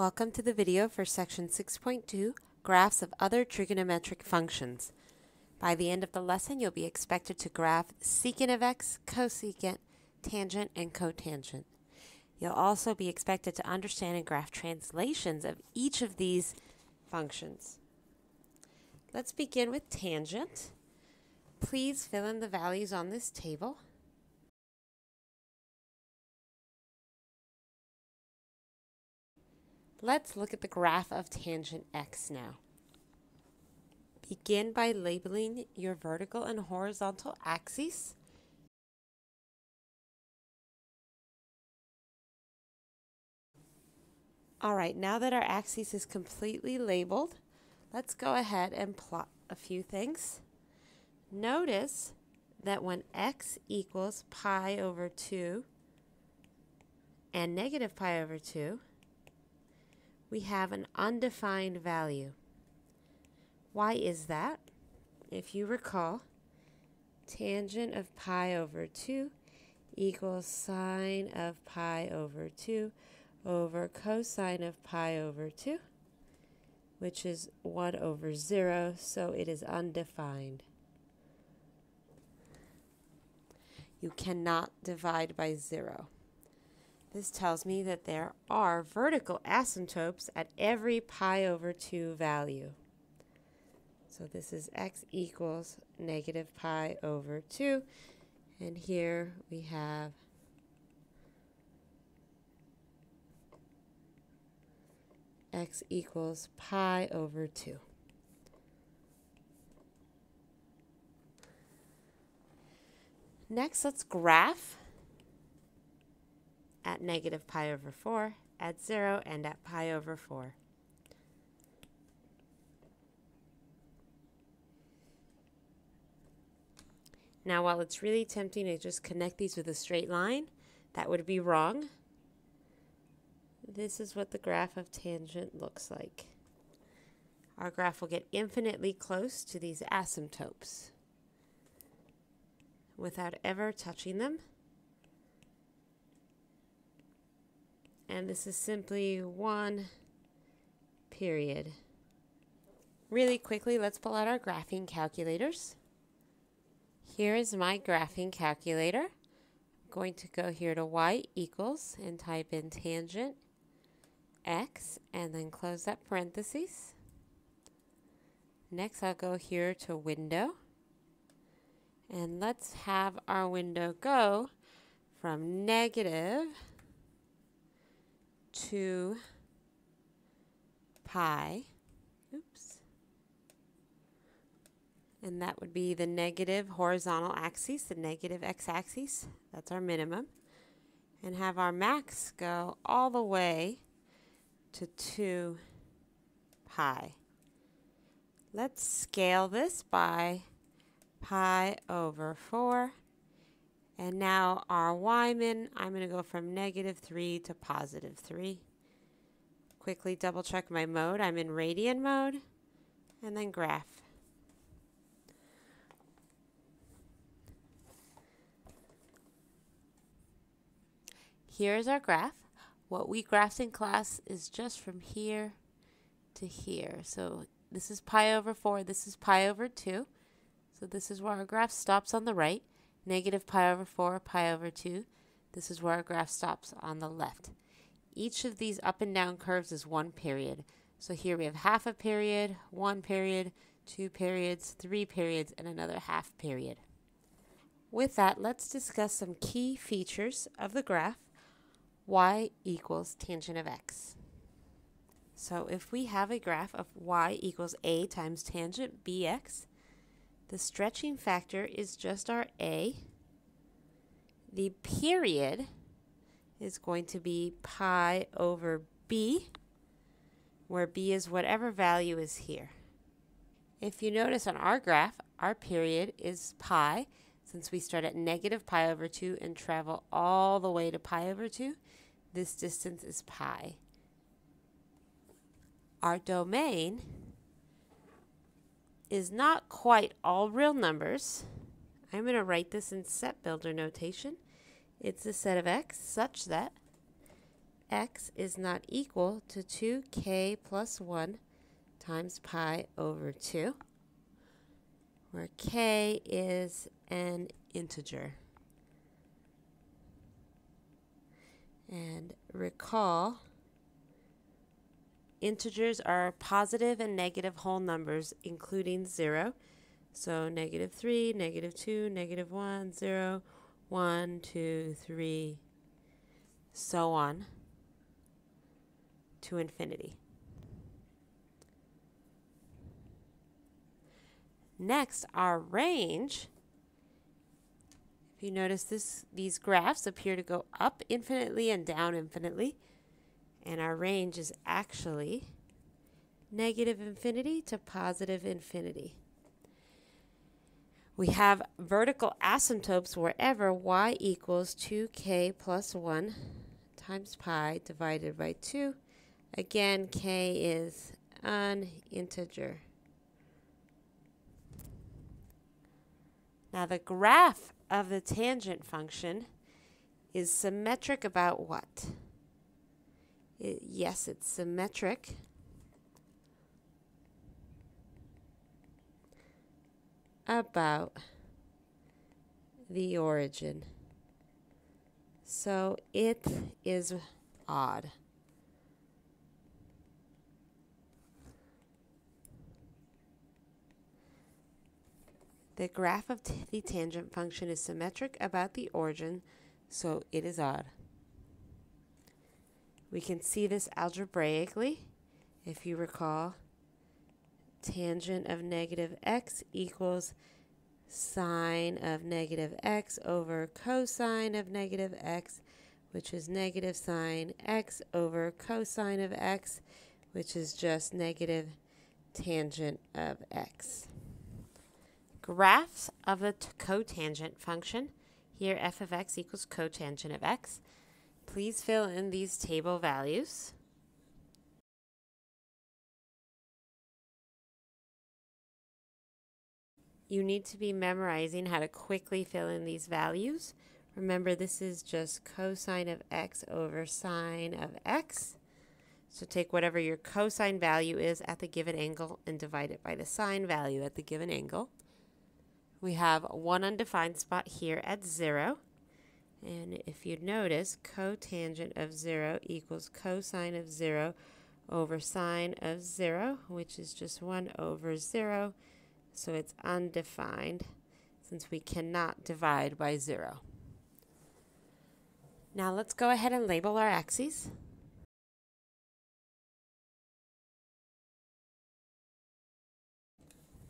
Welcome to the video for section 6.2, graphs of other trigonometric functions. By the end of the lesson, you'll be expected to graph secant of x, cosecant, tangent, and cotangent. You'll also be expected to understand and graph translations of each of these functions. Let's begin with tangent. Please fill in the values on this table. Let's look at the graph of tangent x now. Begin by labeling your vertical and horizontal axes. All right, now that our axis is completely labeled, let's go ahead and plot a few things. Notice that when x equals pi over 2 and negative pi over 2, we have an undefined value. Why is that? If you recall, tangent of pi over 2 equals sine of pi over 2 over cosine of pi over 2, which is 1 over 0, so it is undefined. You cannot divide by 0. This tells me that there are vertical asymptotes at every pi over 2 value. So this is x equals negative pi over 2. And here we have x equals pi over 2. Next, let's graph at negative pi over 4, at 0, and at pi over 4. Now, while it's really tempting to just connect these with a straight line, that would be wrong. This is what the graph of tangent looks like. Our graph will get infinitely close to these asymptotes without ever touching them. And this is simply one period. Really quickly, let's pull out our graphing calculators. Here is my graphing calculator. I'm going to go here to y equals and type in tangent x and then close that parentheses. Next, I'll go here to window. And let's have our window go from negative 2 pi, oops, and that would be the negative horizontal axis, the negative x-axis, that's our minimum, and have our max go all the way to 2 pi. Let's scale this by pi over 4 and now our Ymin, I'm going to go from negative 3 to positive 3. Quickly double check my mode. I'm in radian mode. And then graph. Here's our graph. What we graphed in class is just from here to here. So this is pi over 4, this is pi over 2. So this is where our graph stops on the right negative pi over 4, pi over 2. This is where our graph stops on the left. Each of these up and down curves is one period. So here we have half a period, one period, two periods, three periods, and another half period. With that, let's discuss some key features of the graph y equals tangent of x. So if we have a graph of y equals a times tangent bx, the stretching factor is just our A. The period is going to be pi over B, where B is whatever value is here. If you notice on our graph, our period is pi, since we start at negative pi over 2 and travel all the way to pi over 2, this distance is pi. Our domain is not quite all real numbers. I'm going to write this in set builder notation. It's a set of x such that x is not equal to 2k plus 1 times pi over 2, where k is an integer. And recall, integers are positive and negative whole numbers, including 0. So negative 3, negative 2, negative 1, 0, 1, 2, 3, so on to infinity. Next, our range. If you notice this, these graphs appear to go up infinitely and down infinitely. And our range is actually negative infinity to positive infinity. We have vertical asymptotes wherever y equals 2k plus 1 times pi divided by 2. Again, k is an integer. Now the graph of the tangent function is symmetric about what? It, yes, it's symmetric about the origin. So it is odd. The graph of the tangent function is symmetric about the origin, so it is odd. We can see this algebraically. If you recall, tangent of negative x equals sine of negative x over cosine of negative x, which is negative sine x over cosine of x, which is just negative tangent of x. Graphs of the cotangent function. Here f of x equals cotangent of x. Please fill in these table values. You need to be memorizing how to quickly fill in these values. Remember, this is just cosine of x over sine of x. So take whatever your cosine value is at the given angle and divide it by the sine value at the given angle. We have one undefined spot here at 0. And if you notice, cotangent of 0 equals cosine of 0 over sine of 0, which is just 1 over 0 so it's undefined since we cannot divide by 0. Now let's go ahead and label our axes.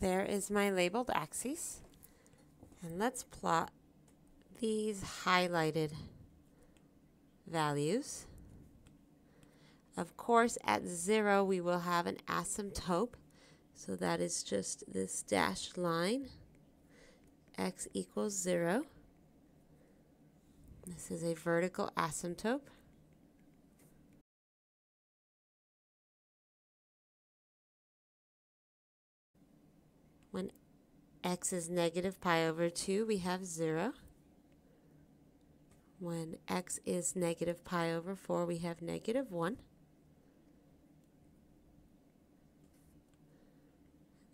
There is my labeled axes. And let's plot these highlighted values. Of course, at 0, we will have an asymptote so that is just this dashed line, x equals 0. This is a vertical asymptote. When x is negative pi over 2, we have 0. When x is negative pi over 4, we have negative 1.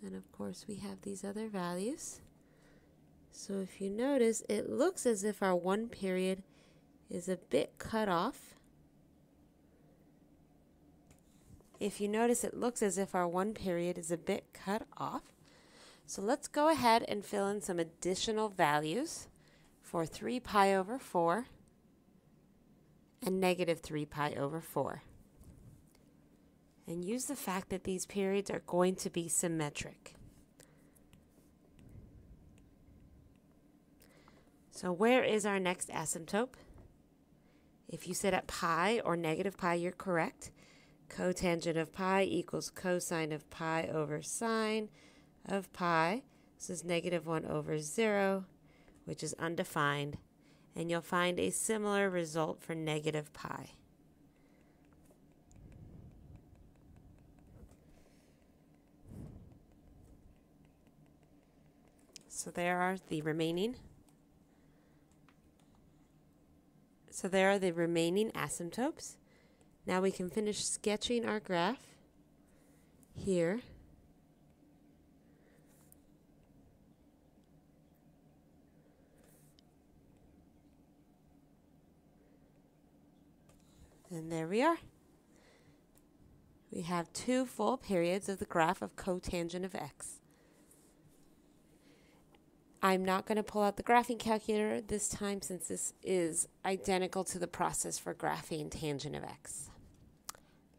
And of course we have these other values. So if you notice, it looks as if our one period is a bit cut off. If you notice, it looks as if our one period is a bit cut off. So let's go ahead and fill in some additional values for 3 pi over 4 and negative 3 pi over 4 and use the fact that these periods are going to be symmetric. So where is our next asymptote? If you set up pi or negative pi, you're correct. Cotangent of pi equals cosine of pi over sine of pi. This is negative 1 over 0, which is undefined. And you'll find a similar result for negative pi. So there are the remaining. So there are the remaining asymptotes. Now we can finish sketching our graph here. And there we are. We have two full periods of the graph of cotangent of x. I'm not going to pull out the graphing calculator this time since this is identical to the process for graphing tangent of x.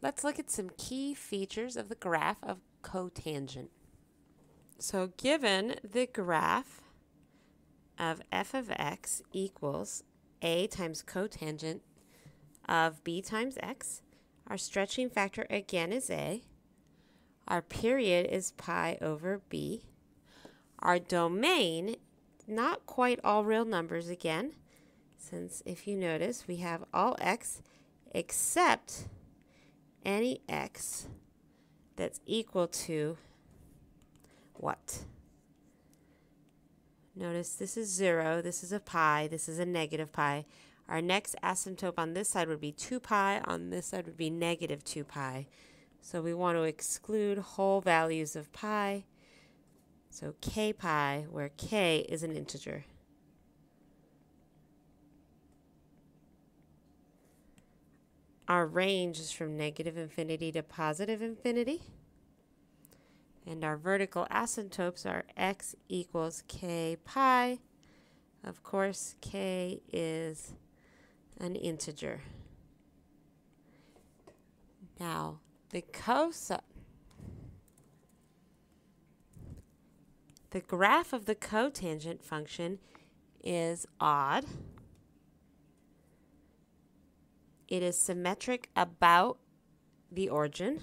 Let's look at some key features of the graph of cotangent. So given the graph of f of x equals a times cotangent of b times x, our stretching factor again is a, our period is pi over b, our domain, not quite all real numbers again, since if you notice we have all x except any x that's equal to what? Notice this is 0, this is a pi, this is a negative pi. Our next asymptote on this side would be 2 pi, on this side would be negative 2 pi. So we want to exclude whole values of pi. So k pi, where k is an integer. Our range is from negative infinity to positive infinity. And our vertical asymptotes are x equals k pi. Of course, k is an integer. Now, the cosine, the graph of the cotangent function is odd. It is symmetric about the origin.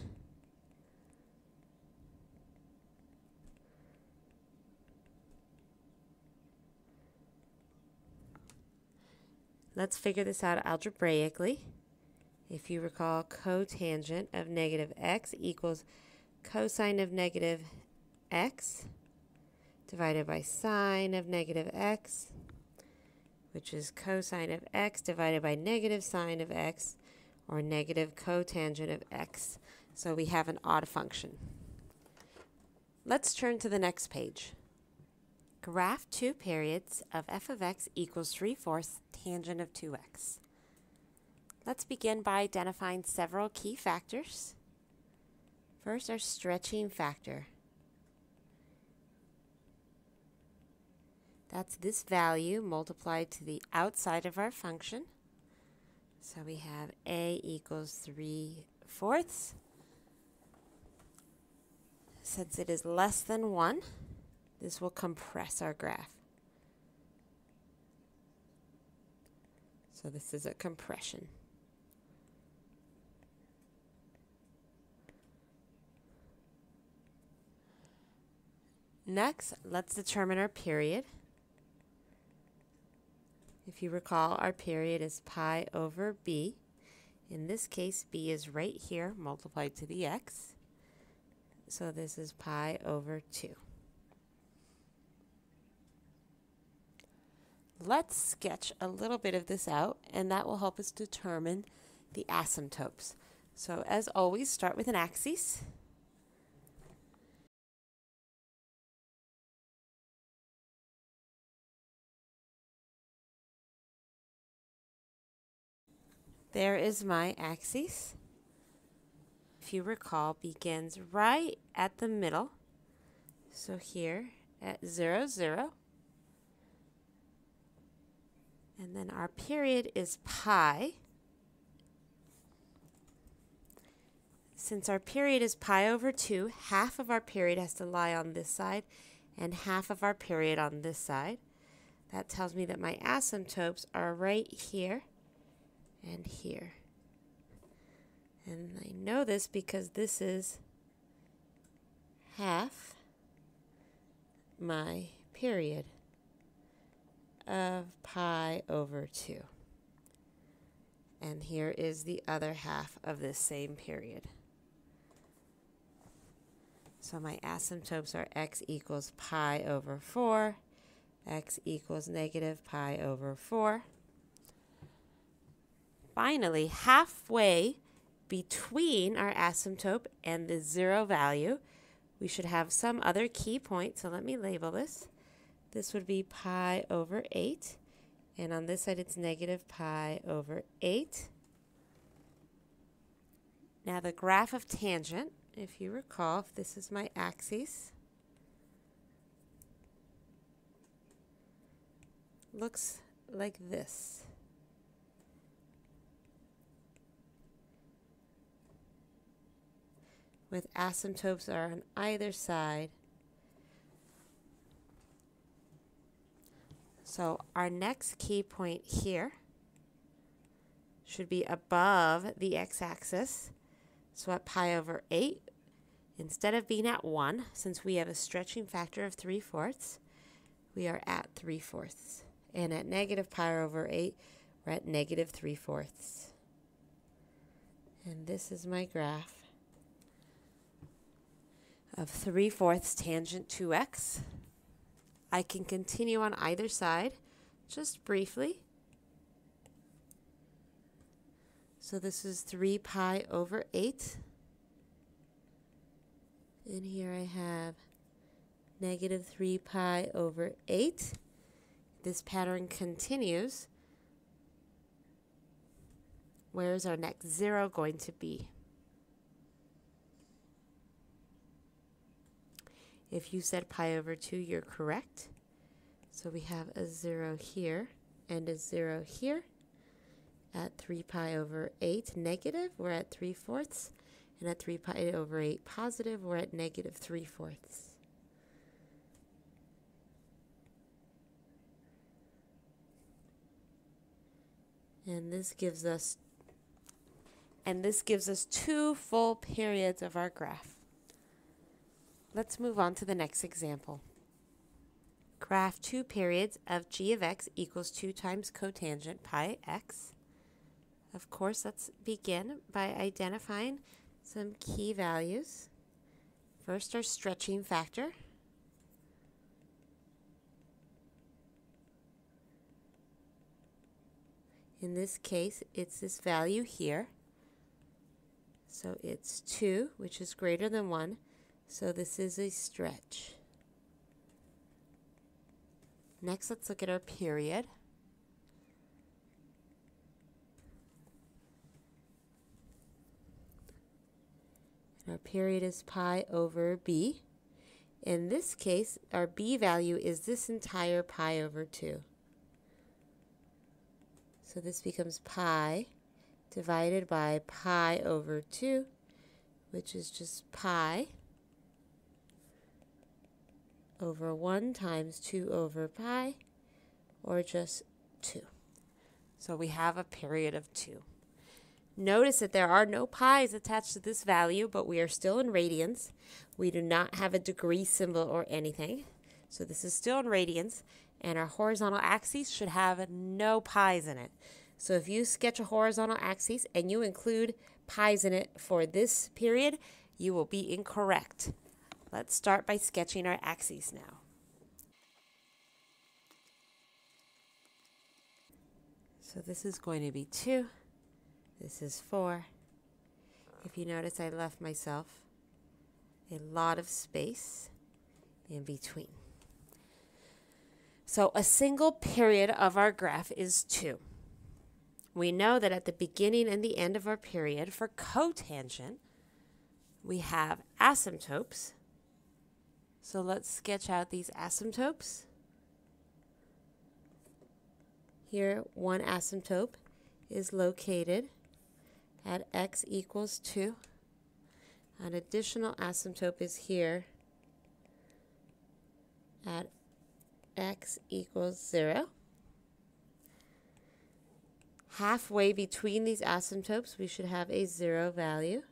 Let's figure this out algebraically. If you recall, cotangent of negative x equals cosine of negative x divided by sine of negative x which is cosine of x divided by negative sine of x, or negative cotangent of x. So we have an odd function. Let's turn to the next page. Graph two periods of f of x equals 3 fourths tangent of 2x. Let's begin by identifying several key factors. First, our stretching factor. That's this value multiplied to the outside of our function. So we have a equals 3 fourths. Since it is less than 1, this will compress our graph. So this is a compression. Next, let's determine our period. If you recall, our period is pi over b. In this case, b is right here multiplied to the x. So this is pi over 2. Let's sketch a little bit of this out, and that will help us determine the asymptotes. So as always, start with an axis. There is my axis. If you recall, begins right at the middle. So here at 0, 0. And then our period is pi. Since our period is pi over 2, half of our period has to lie on this side and half of our period on this side. That tells me that my asymptotes are right here and here. And I know this because this is half my period of pi over 2. And here is the other half of this same period. So my asymptotes are x equals pi over 4, x equals negative pi over 4. Finally, halfway between our asymptote and the zero value, we should have some other key point. So let me label this. This would be pi over 8. And on this side, it's negative pi over 8. Now the graph of tangent, if you recall, if this is my axis, looks like this. With asymptotes are on either side. So our next key point here should be above the x-axis. So at pi over 8, instead of being at 1, since we have a stretching factor of 3 fourths, we are at 3 fourths. And at negative pi over 8, we're at negative 3 fourths. And this is my graph of 3 fourths tangent 2x. I can continue on either side just briefly. So this is 3 pi over 8. And here I have negative 3 pi over 8. This pattern continues. Where is our next zero going to be? If you said pi over 2, you're correct. So we have a 0 here and a 0 here at 3 pi over 8 negative, we're at 3 fourths. And at 3 pi over 8 positive, we're at negative 3 fourths. And this gives us and this gives us two full periods of our graph. Let's move on to the next example. Graph two periods of g of x equals 2 times cotangent pi x. Of course, let's begin by identifying some key values. First, our stretching factor. In this case, it's this value here. So it's 2, which is greater than 1. So this is a stretch. Next, let's look at our period. Our period is pi over b. In this case, our b value is this entire pi over 2. So this becomes pi divided by pi over 2, which is just pi over 1 times 2 over pi, or just 2. So we have a period of 2. Notice that there are no pi's attached to this value, but we are still in radians. We do not have a degree symbol or anything. So this is still in radians, and our horizontal axis should have no pi's in it. So if you sketch a horizontal axis and you include pi's in it for this period, you will be incorrect. Let's start by sketching our axes now. So this is going to be 2. This is 4. If you notice, I left myself a lot of space in between. So a single period of our graph is 2. We know that at the beginning and the end of our period for cotangent, we have asymptotes. So let's sketch out these asymptotes. Here, one asymptote is located at x equals 2. An additional asymptote is here at x equals 0. Halfway between these asymptotes, we should have a 0 value.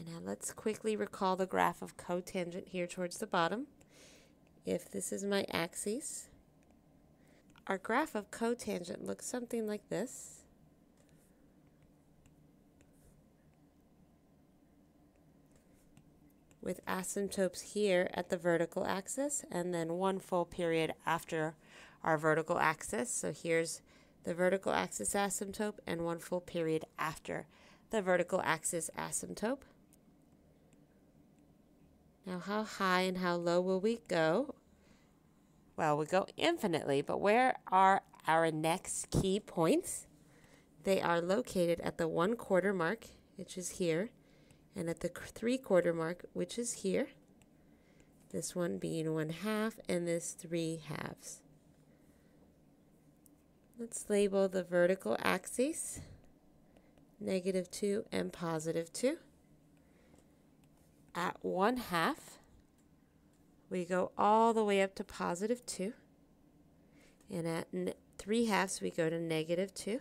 And now let's quickly recall the graph of cotangent here towards the bottom. If this is my axis, our graph of cotangent looks something like this. With asymptotes here at the vertical axis and then one full period after our vertical axis. So here's the vertical axis asymptote, and one full period after the vertical axis asymptote. Now, how high and how low will we go? Well, we go infinitely, but where are our next key points? They are located at the one quarter mark, which is here, and at the three quarter mark, which is here. This one being one half, and this three halves. Let's label the vertical axes, negative 2 and positive 2. At 1 half, we go all the way up to positive 2. And at 3 halves, we go to negative 2.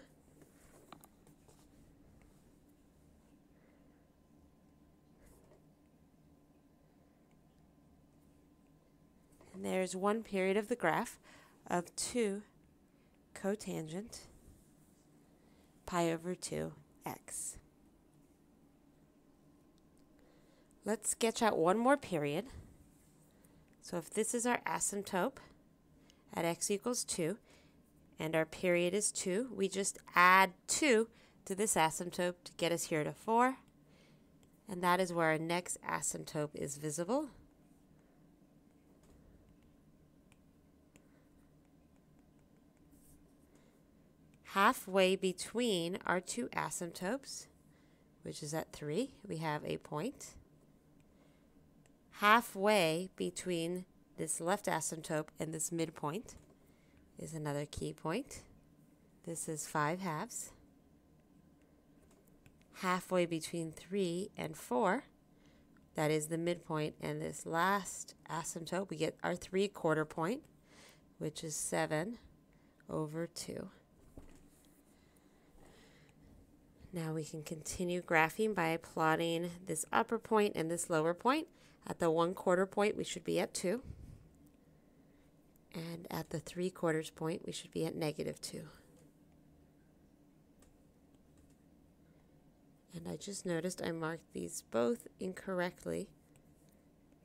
And there's one period of the graph of 2 cotangent pi over 2x. Let's sketch out one more period. So if this is our asymptote at x equals 2, and our period is 2, we just add 2 to this asymptote to get us here to 4. And that is where our next asymptote is visible. halfway between our two asymptotes, which is at 3, we have a point. Halfway between this left asymptote and this midpoint is another key point. This is 5 halves. Halfway between 3 and 4, that is the midpoint, and this last asymptote, we get our 3 quarter point, which is 7 over 2. Now we can continue graphing by plotting this upper point and this lower point. At the one quarter point, we should be at 2. And at the three quarters point, we should be at negative 2. And I just noticed I marked these both incorrectly.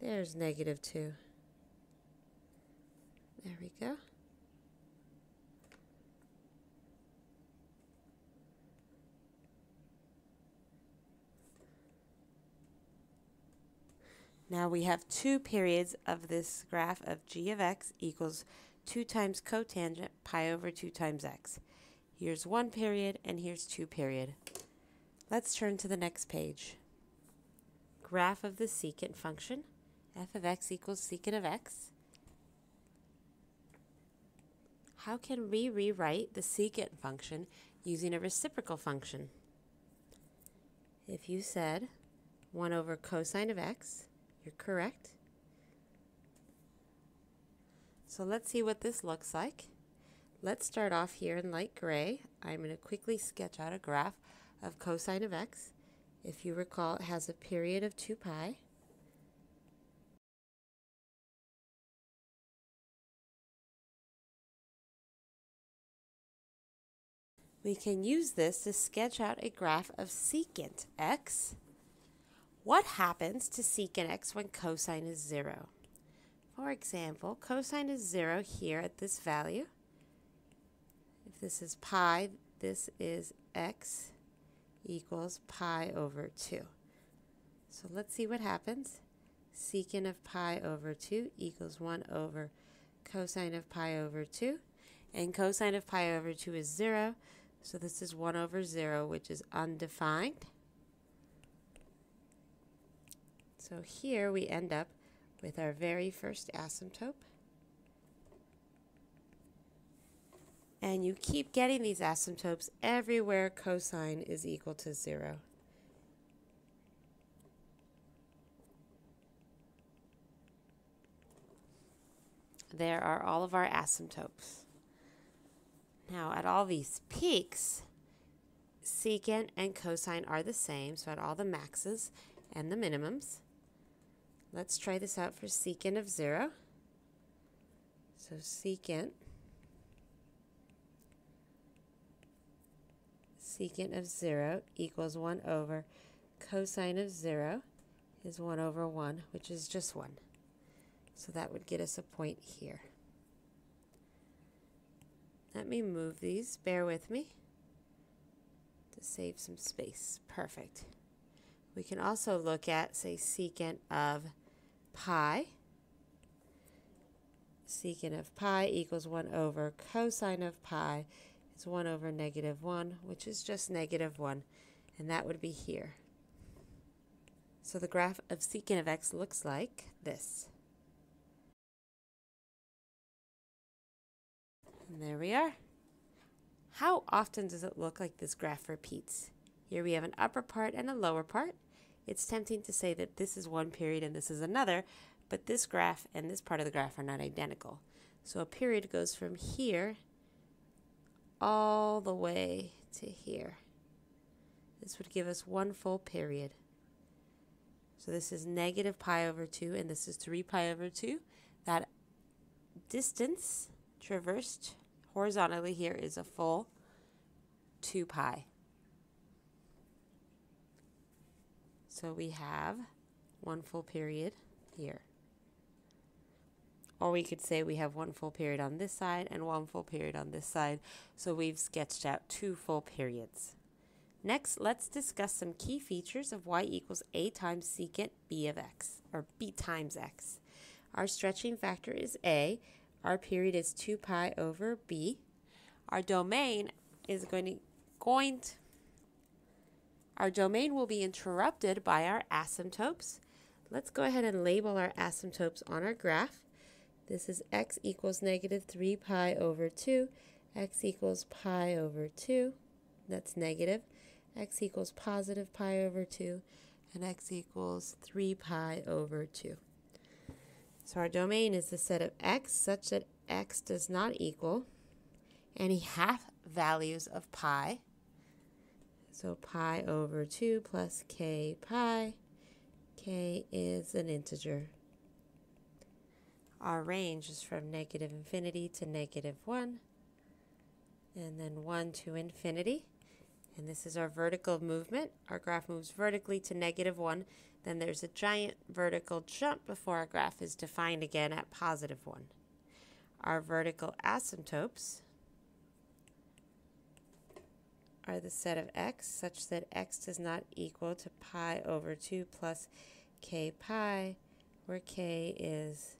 There's negative 2. There we go. Now we have two periods of this graph of g of x equals 2 times cotangent pi over 2 times x. Here's one period and here's two period. Let's turn to the next page. Graph of the secant function. f of x equals secant of x. How can we rewrite the secant function using a reciprocal function? If you said 1 over cosine of x you're correct. So let's see what this looks like. Let's start off here in light gray. I'm going to quickly sketch out a graph of cosine of x. If you recall, it has a period of 2 pi. We can use this to sketch out a graph of secant x. What happens to secant x when cosine is 0? For example, cosine is 0 here at this value. If this is pi, this is x equals pi over 2. So let's see what happens. Secant of pi over 2 equals 1 over cosine of pi over 2. And cosine of pi over 2 is 0, so this is 1 over 0, which is undefined. So here we end up with our very first asymptote. And you keep getting these asymptotes everywhere cosine is equal to 0. There are all of our asymptotes. Now at all these peaks, secant and cosine are the same, so at all the maxes and the minimums. Let's try this out for secant of 0. So secant, secant of 0 equals 1 over cosine of 0 is 1 over 1, which is just 1. So that would get us a point here. Let me move these. Bear with me to save some space. Perfect. We can also look at, say, secant of pi. Secant of pi equals 1 over cosine of pi is 1 over negative 1, which is just negative 1, and that would be here. So the graph of secant of x looks like this. And there we are. How often does it look like this graph repeats? Here we have an upper part and a lower part. It's tempting to say that this is one period and this is another, but this graph and this part of the graph are not identical. So a period goes from here all the way to here. This would give us one full period. So this is negative pi over 2, and this is 3 pi over 2. That distance traversed horizontally here is a full 2 pi. So we have one full period here. Or we could say we have one full period on this side and one full period on this side. So we've sketched out two full periods. Next, let's discuss some key features of y equals a times secant b of x, or b times x. Our stretching factor is a. Our period is 2 pi over b. Our domain is going to, going to, our domain will be interrupted by our asymptotes. Let's go ahead and label our asymptotes on our graph. This is x equals negative 3 pi over 2, x equals pi over 2, that's negative x equals positive pi over 2, and x equals 3 pi over 2. So our domain is the set of x such that x does not equal any half values of pi. So pi over 2 plus k pi. k is an integer. Our range is from negative infinity to negative 1, and then 1 to infinity. And this is our vertical movement. Our graph moves vertically to negative 1. Then there's a giant vertical jump before our graph is defined again at positive 1. Our vertical asymptotes are the set of x such that x does not equal to pi over 2 plus k pi, where k is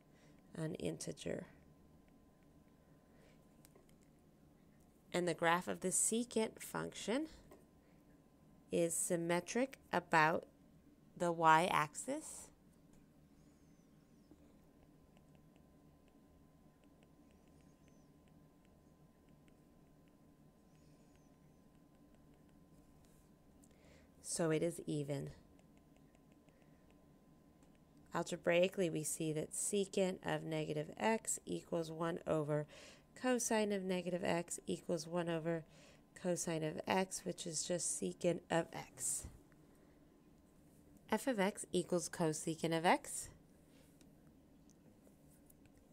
an integer. And the graph of the secant function is symmetric about the y-axis. So it is even. Algebraically, we see that secant of negative x equals 1 over cosine of negative x equals 1 over cosine of x, which is just secant of x. f of x equals cosecant of x.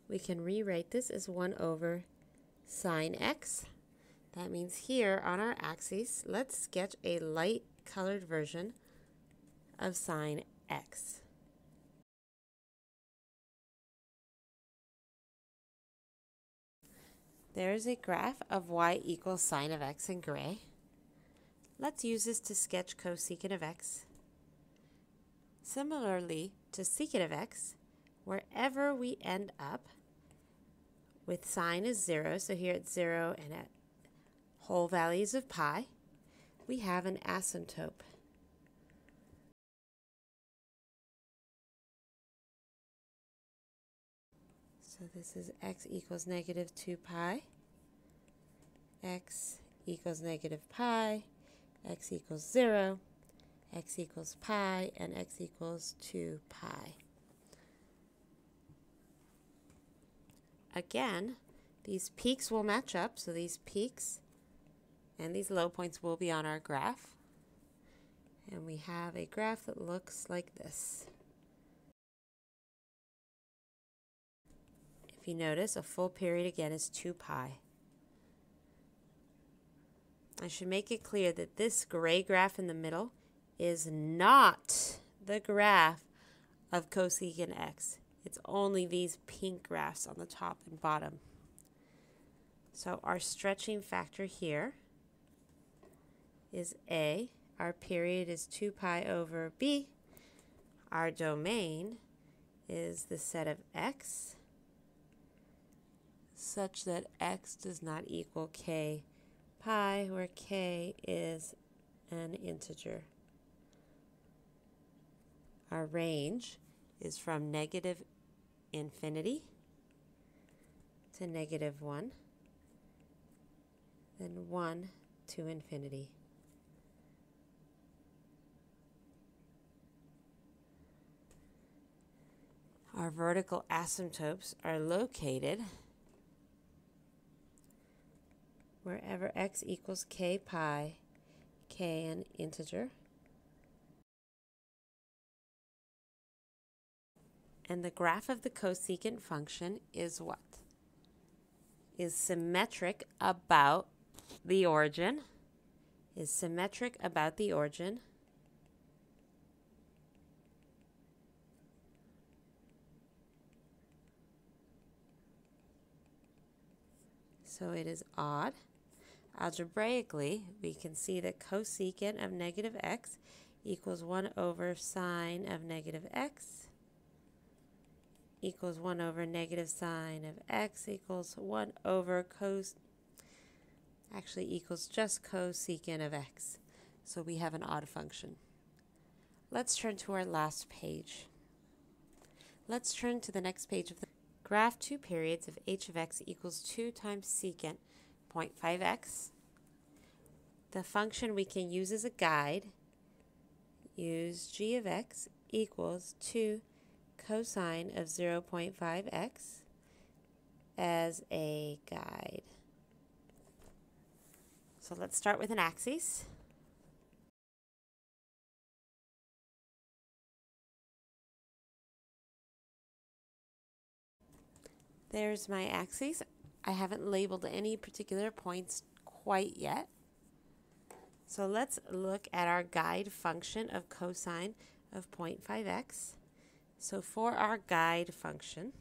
We can rewrite this as 1 over sine x. That means here on our axes, let's sketch a light colored version of sine x. There is a graph of y equals sine of x in gray. Let's use this to sketch cosecant of x. Similarly to secant of x, wherever we end up with sine is 0, so here it's 0 and at whole values of pi, we have an asymptote. So this is x equals negative 2 pi, x equals negative pi, x equals 0, x equals pi, and x equals 2 pi. Again, these peaks will match up, so these peaks and these low points will be on our graph. And we have a graph that looks like this. If you notice, a full period again is 2 pi. I should make it clear that this gray graph in the middle is not the graph of cosecant x. It's only these pink graphs on the top and bottom. So our stretching factor here is a. Our period is 2 pi over b. Our domain is the set of x such that x does not equal k pi, where k is an integer. Our range is from negative infinity to negative 1, then 1 to infinity. Our vertical asymptotes are located wherever x equals k pi, k an integer, and the graph of the cosecant function is what? Is symmetric about the origin, is symmetric about the origin, so it is odd. Algebraically, we can see that cosecant of negative x equals 1 over sine of negative x equals 1 over negative sine of x equals 1 over cos, actually equals just cosecant of x. So we have an odd function. Let's turn to our last page. Let's turn to the next page of the graph two periods of h of x equals 2 times secant 0.5x. The function we can use as a guide, use g of x equals 2 cosine of 0.5x as a guide. So let's start with an axis. There's my axes. I haven't labeled any particular points quite yet. So let's look at our guide function of cosine of 0.5x. So for our guide function,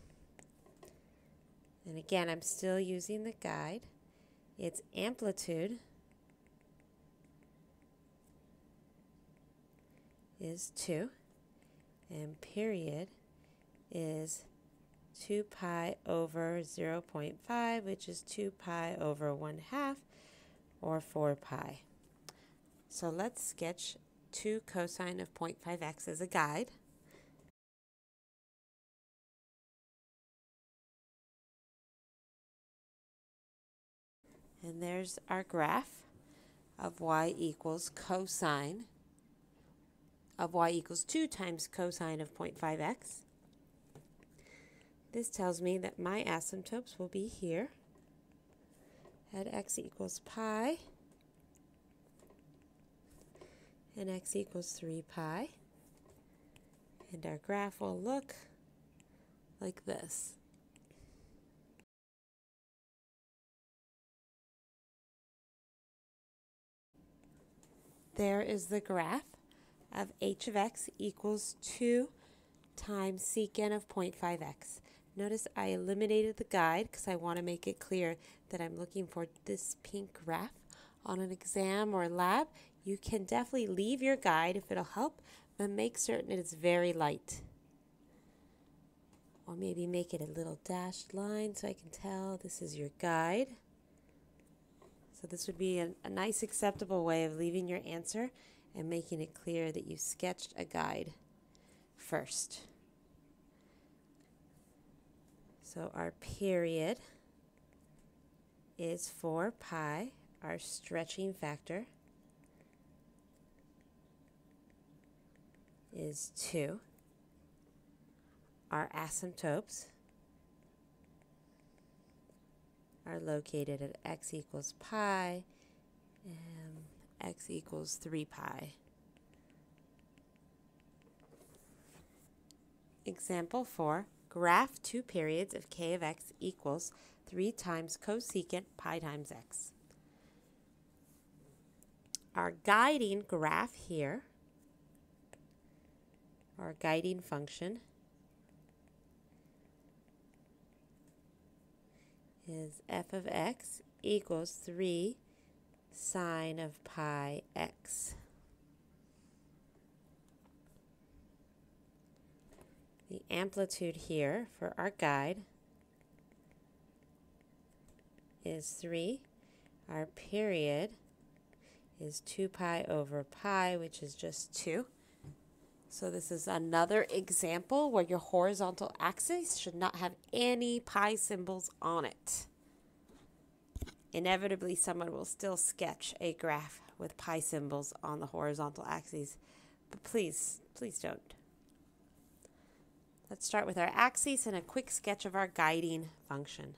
and again, I'm still using the guide, its amplitude is 2, and period is 2 pi over 0 0.5, which is 2 pi over 1 half, or 4 pi. So let's sketch 2 cosine of 0.5x as a guide. And there's our graph of y equals cosine of y equals 2 times cosine of 0.5x. This tells me that my asymptotes will be here at x equals pi and x equals 3 pi. And our graph will look like this. There is the graph of h of x equals 2 times secant of 0.5x. Notice I eliminated the guide because I want to make it clear that I'm looking for this pink graph on an exam or lab. You can definitely leave your guide if it'll help, but make certain it's very light. Or maybe make it a little dashed line so I can tell this is your guide. So this would be a, a nice acceptable way of leaving your answer and making it clear that you sketched a guide first. So our period is 4 pi, our stretching factor is 2. Our asymptotes are located at x equals pi and x equals 3 pi. Example 4 graph two periods of k of x equals 3 times cosecant pi times x. Our guiding graph here, our guiding function, is f of x equals 3 sine of pi x. The amplitude here for our guide is 3. Our period is 2 pi over pi, which is just 2. So this is another example where your horizontal axis should not have any pi symbols on it. Inevitably, someone will still sketch a graph with pi symbols on the horizontal axis, but please, please don't. Let's start with our axes and a quick sketch of our guiding function.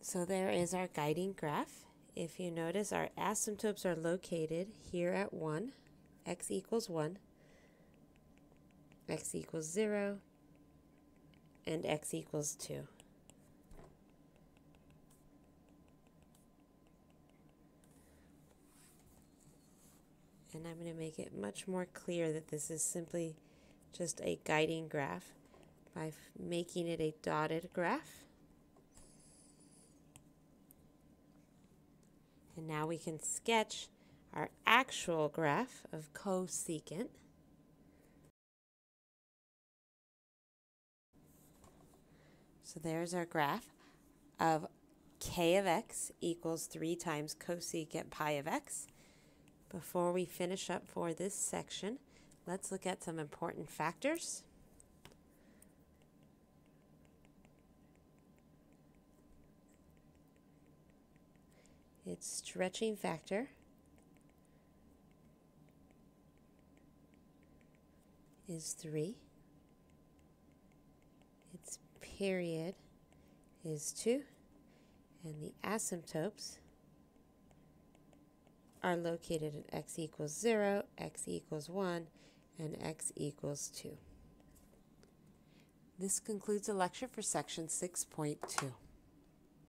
So there is our guiding graph. If you notice, our asymptotes are located here at 1, x equals 1, x equals 0, and x equals 2. And I'm going to make it much more clear that this is simply just a guiding graph by making it a dotted graph. And now we can sketch our actual graph of cosecant. So there's our graph of k of x equals 3 times cosecant pi of x. Before we finish up for this section, let's look at some important factors. its stretching factor is 3. Its period is 2. And the asymptotes are located at x equals 0, x equals 1, and x equals 2. This concludes the lecture for section 6.2.